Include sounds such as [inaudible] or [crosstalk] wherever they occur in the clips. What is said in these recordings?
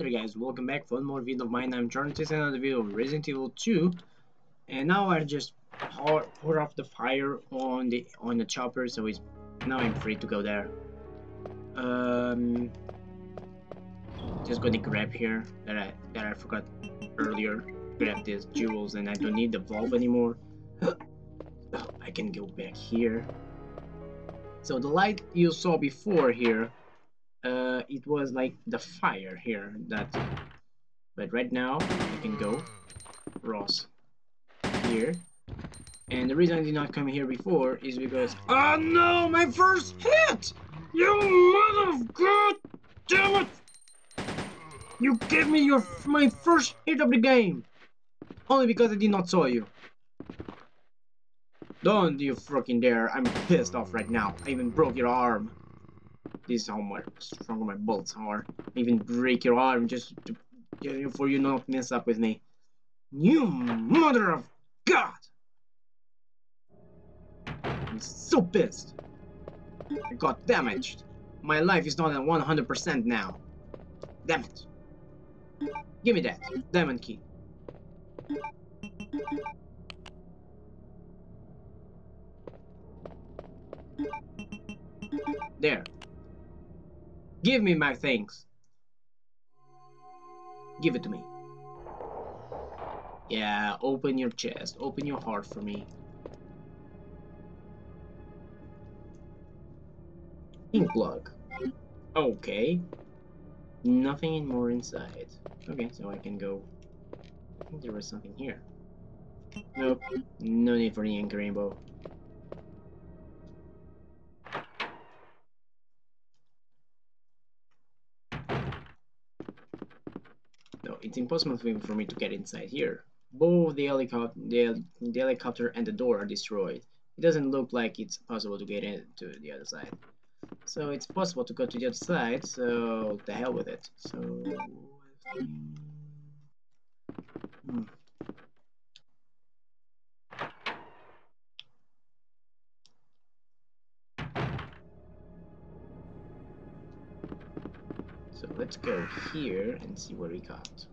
Hey guys, welcome back for one more video of mine. I'm trying to test another video of Resident Evil 2 and now I just pour, pour off the fire on the on the chopper so it's now I'm free to go there. Um just gonna grab here that I that I forgot earlier. Grab these jewels and I don't need the valve anymore. [gasps] I can go back here. So the light you saw before here uh, it was like the fire here that but right now I can go Ross here. And the reason I did not come here before is because oh no my first hit! You mother of god damn it! You gave me your my first hit of the game! Only because I did not saw you. Don't you freaking dare. I'm pissed off right now. I even broke your arm this is how much strong my bolts are. even break your arm just to, for you not mess up with me. You mother of God! I'm so pissed. I got damaged. My life is not at 100% now. Damn it. Give me that diamond key. There. Give me my things. Give it to me. Yeah, open your chest. Open your heart for me. Ink plug. Okay. Nothing more inside. Okay, so I can go. I think there was something here. Nope. No need for the ink ribbon. It's impossible for me to get inside here. Both the helicopter, the, the helicopter and the door are destroyed. It doesn't look like it's possible to get into the other side. So it's possible to go to the other side, so the hell with it. So... Hmm. So let's go here and see what we got.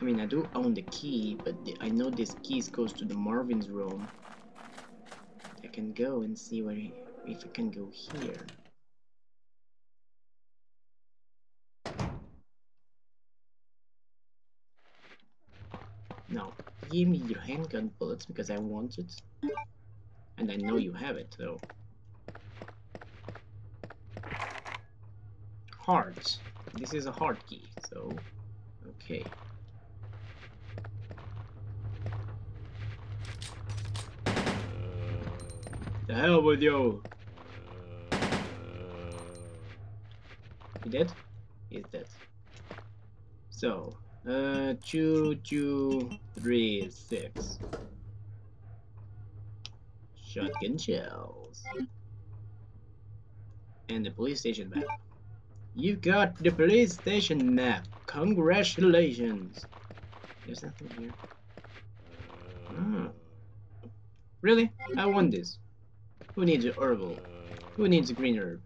I mean, I do own the key, but the, I know this key goes to the Marvin's room. I can go and see where he, if I can go here. No, give me your handgun bullets because I want it. And I know you have it, though. Heart. This is a heart key, so... Okay. The hell with you! He dead? He's dead. So, uh, two, two, three, six. Shotgun shells. And the police station map. You got the police station map. Congratulations. There's nothing here. Oh. Really? I want this. Who needs a herbal? Who needs a green herb?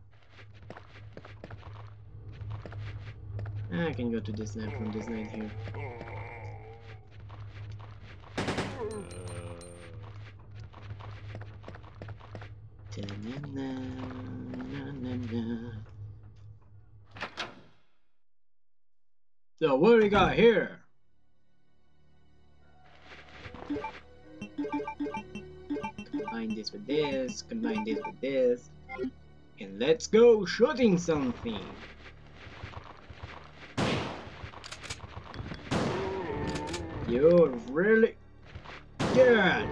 I can go to this night from this night here. So what do we got here? With this, combine this with this, and let's go shooting something. You're really good.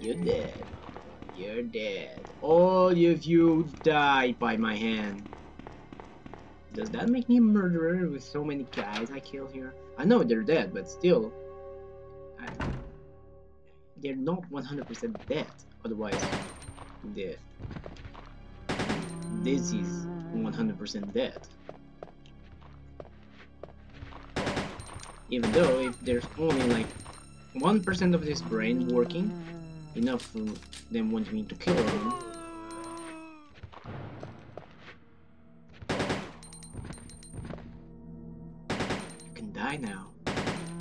You're dead. You're dead. All of you die by my hand. Does that make me a murderer with so many guys I kill here? I know they're dead, but still... I, they're not 100% dead, otherwise... Dead. This is 100% dead. Even though if there's only like 1% of this brain working, enough for them wanting to kill them. Die now.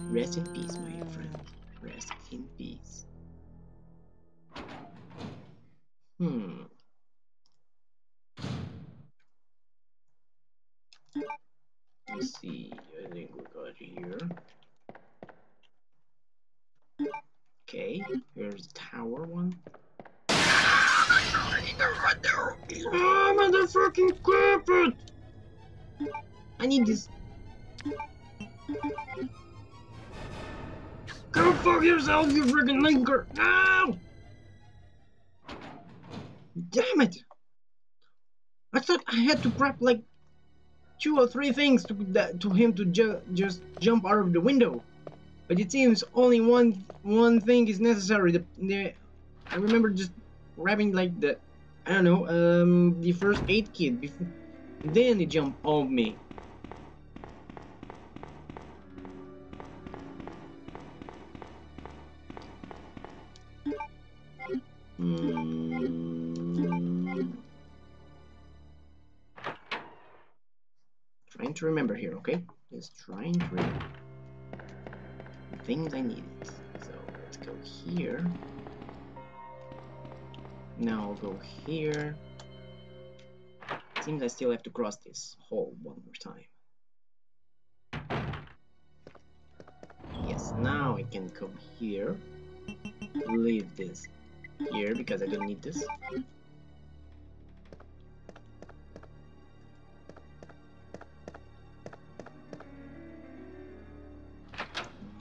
Rest in peace, my friend. Rest in peace. Hmm. Let's see. I think we got here. Okay, here's the tower one. Oh, motherfucking carpet! I need this. Go fuck yourself, you freaking licker! No! Damn it! I thought I had to prep like two or three things to that, to him to ju just jump out of the window. But it seems only one one thing is necessary. The, the I remember just grabbing like the I don't know um the first aid kit before then he jumped on me. Hmm. Trying to remember here, okay? Just trying to remember things I needed. So let's go here. Now I'll go here. Seems I still have to cross this hole one more time. Yes, now I can come here. Leave this here because I don't need this.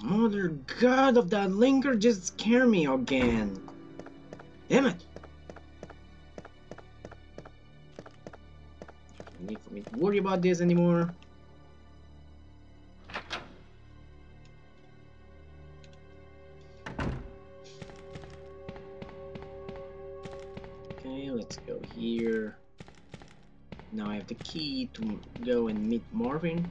Mother god of that licker just scare me again. Damn it. No need for me to worry about this anymore. Have the key to go and meet Marvin.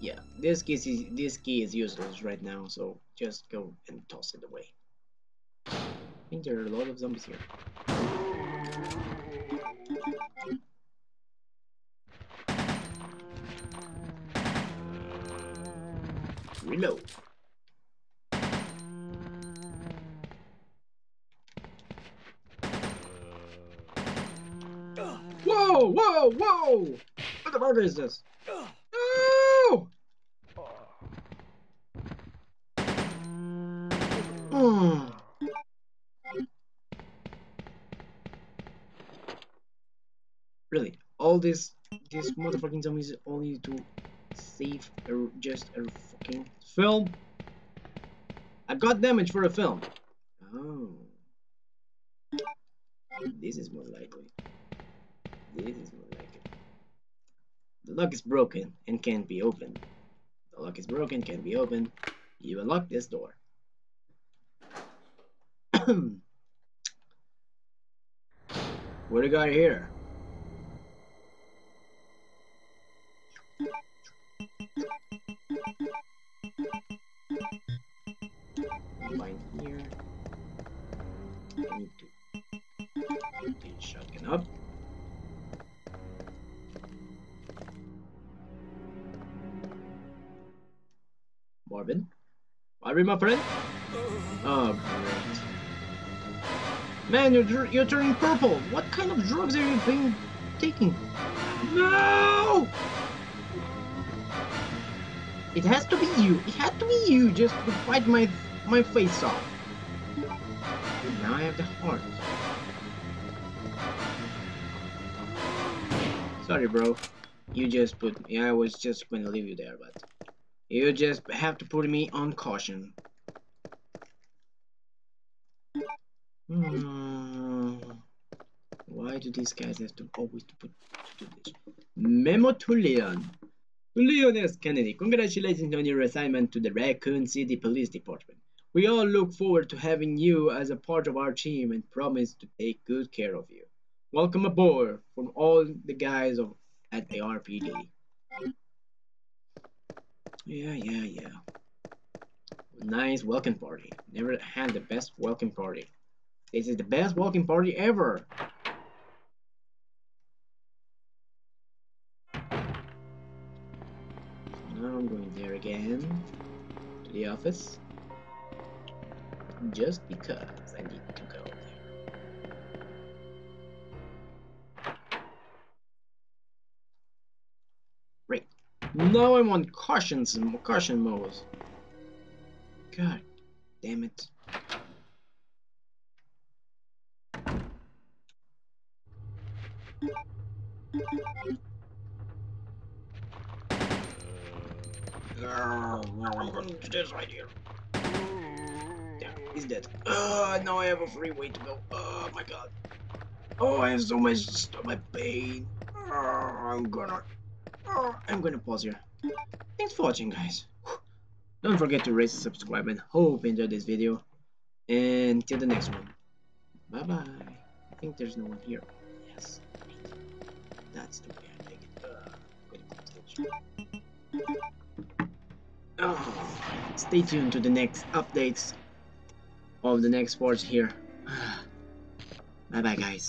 yeah this key is this key is useless right now so just go and toss it away I think there are a lot of zombies here reload Whoa, whoa, whoa! What the fuck is this? No! Hmm. Really, all this, this motherfucking zombies only to save a, just a fucking film? I got damage for a film. Oh. This is more likely. This is more likely. The lock is broken and can't be opened. The lock is broken, can't be opened. You unlock this door. [clears throat] what do you got here? I need shotgun up. Marvin? Marvin, my friend? Oh, great. Man, you're, you're turning purple. What kind of drugs are you being taking? No! It has to be you. It had to be you just to fight my my face off. I have the heart. Sorry, bro. You just put me. I was just to leave you there, but you just have to put me on caution. Hmm. Why do these guys have to always to put to do this? Memo to Leon. Leon S. Kennedy, congratulations on your assignment to the Raccoon City Police Department. We all look forward to having you as a part of our team and promise to take good care of you. Welcome aboard from all the guys of at the RPD. Yeah, yeah, yeah. Nice welcome party. Never had the best welcome party. This is the best welcome party ever. Now I'm going there again to the office just because I need to go there. Right. Now I'm on cautions caution mode. God damn it. Oh, well, I'm gonna do this right here. He's dead. Uh, now I have a free way to go. Oh my god. Oh, I have so much stomach pain. Oh, I'm gonna... Oh, I'm gonna pause here. Thanks for watching, guys. Don't forget to rate, subscribe, and hope you enjoyed this video. And till the next one. Bye-bye. I think there's no one here. Yes. That's the way I take it. Uh, Oh, stay tuned to the next updates of the next sports here. [sighs] bye bye guys.